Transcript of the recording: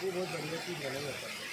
वो बहुत बढ़िया चीज़ बना जाता है